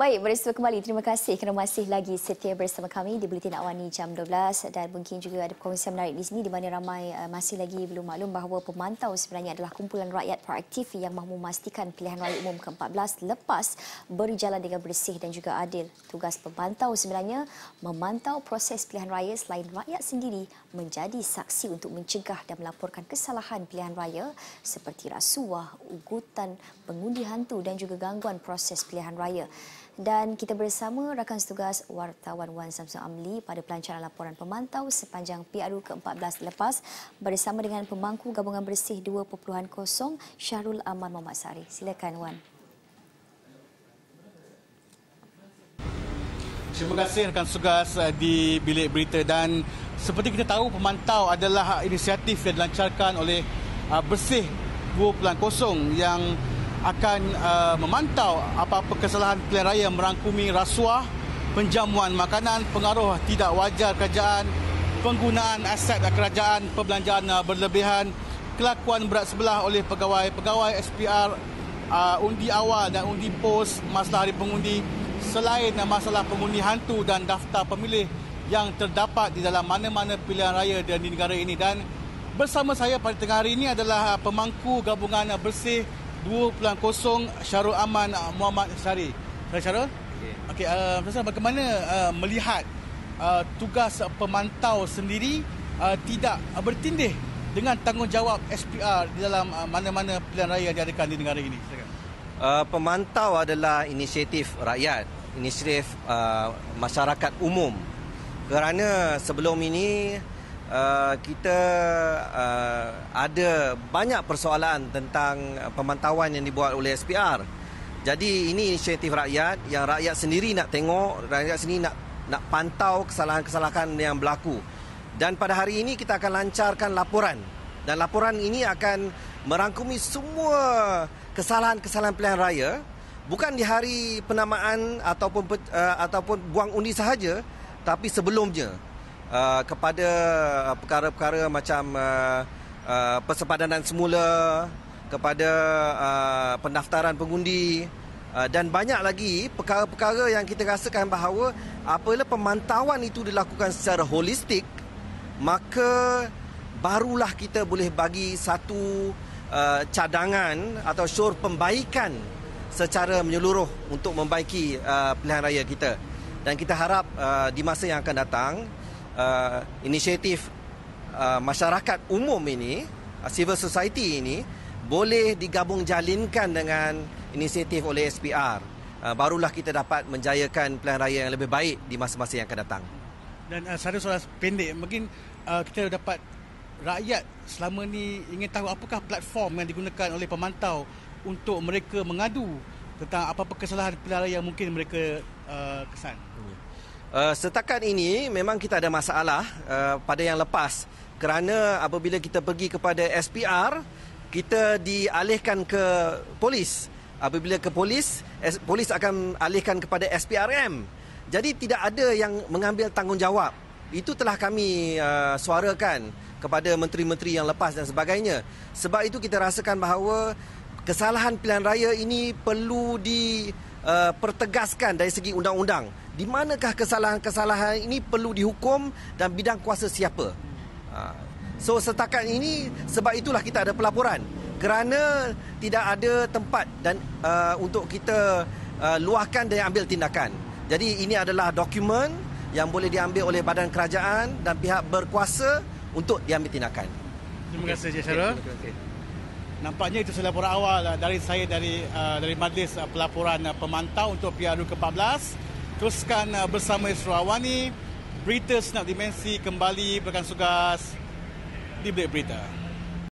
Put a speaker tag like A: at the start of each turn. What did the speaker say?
A: Baik, bersua kembali. Terima kasih kerana masih lagi setia bersama kami di Buletin Awani jam 12 dan mungkin juga ada perkongsian menarik di sini di mana ramai uh, masih lagi belum maklum bahawa pemantau sebenarnya adalah kumpulan rakyat proaktif yang mahu memastikan pilihan raya umum ke-14 lepas berjalan dengan bersih dan juga adil. Tugas pemantau sebenarnya memantau proses pilihan raya selain rakyat sendiri menjadi saksi untuk mencegah dan melaporkan kesalahan pilihan raya seperti rasuah, ugutan, pengundi hantu dan juga gangguan proses pilihan raya dan kita bersama rakan setugas wartawan Wan Samsung Amli pada pelancaran laporan pemantau sepanjang PRU ke-14 lepas bersama dengan pemangku gabungan bersih 2.0 Syarul Aman Muhammad Sari. Silakan Wan.
B: Terima kasih rakan setugas eh, di bilik berita dan seperti kita tahu pemantau adalah inisiatif yang dilancarkan oleh eh, Bersih 2.0 yang akan uh, memantau apa-apa kesalahan pilihan raya merangkumi rasuah, penjamuan makanan, pengaruh tidak wajar kerajaan, penggunaan aset kerajaan, perbelanjaan uh, berlebihan, kelakuan berat sebelah oleh pegawai-pegawai SPR, uh, undi awal dan undi pos masalah hari pengundi, selain uh, masalah pengundi hantu dan daftar pemilih yang terdapat di dalam mana-mana pilihan raya di negara ini. Dan bersama saya pada tengah hari ini adalah uh, pemangku gabungan bersih 2.0 Syarul Aman uh, Muhammad Sari. Saya Syarul? Okey. Okey, uh, bagaimana uh, melihat uh, tugas pemantau sendiri uh, tidak uh, bertindih dengan tanggungjawab SPR di dalam uh, mana-mana pilihan raya yang diadakan di negara ini?
C: Uh, pemantau adalah inisiatif rakyat, inisiatif uh, masyarakat umum. Kerana sebelum ini uh, kita uh, ada banyak persoalan tentang pemantauan yang dibuat oleh SPR. Jadi ini inisiatif rakyat yang rakyat sendiri nak tengok, rakyat sendiri nak nak pantau kesalahan-kesalahan yang berlaku. Dan pada hari ini kita akan lancarkan laporan. Dan laporan ini akan merangkumi semua kesalahan-kesalahan pilihan raya bukan di hari penamaan ataupun uh, ataupun buang undi sahaja tapi sebelumnya uh, kepada perkara-perkara macam uh, uh, persepadanan semula kepada uh, pendaftaran pengundi uh, dan banyak lagi perkara-perkara yang kita rasakan bahawa apabila pemantauan itu dilakukan secara holistik maka barulah kita boleh bagi satu uh, cadangan atau syur pembaikan secara menyeluruh untuk membaiki uh, pilihan raya kita. Dan kita harap uh, di masa yang akan datang uh, inisiatif uh, masyarakat umum ini, uh, civil society ini boleh digabung jalinkan dengan inisiatif oleh SPR. Uh, barulah kita dapat menjayakan pilihan raya yang lebih baik di masa-masa yang akan datang.
B: Dan uh, satu soalan pendek, mungkin uh, kita dapat rakyat selama ni ingin tahu apakah platform yang digunakan oleh pemantau untuk mereka mengadu tentang apa-apa kesalahan pilihan raya yang mungkin mereka uh, kesan.
C: Uh, setakat ini memang kita ada masalah uh, pada yang lepas. Kerana apabila kita pergi kepada SPR kita dialihkan ke polis. Apabila ke polis polis akan alihkan kepada SPRM jadi tidak ada yang mengambil tanggungjawab. Itu telah kami uh, suarakan kepada menteri-menteri yang lepas dan sebagainya. Sebab itu kita rasakan bahawa kesalahan pilihan raya ini perlu dipertegaskan uh, dari segi undang-undang di manakah kesalahan-kesalahan ini perlu dihukum dan bidang kuasa siapa. Ha. So setakat ini sebab itulah kita ada pelaporan kerana tidak ada tempat dan uh, untuk kita uh, luahkan dan ambil tindakan. Jadi ini adalah dokumen yang boleh diambil oleh badan kerajaan dan pihak berkuasa untuk diambil tindakan.
B: Terima kasih Cik Syarul. Nampaknya itu laporan awal dari saya dari uh, dari majlis uh, pelaporan pemantau untuk PRU ke-14 teruskan uh, bersama Israwani berita senap dimensi kembali berkan sugas di Bilik Berita.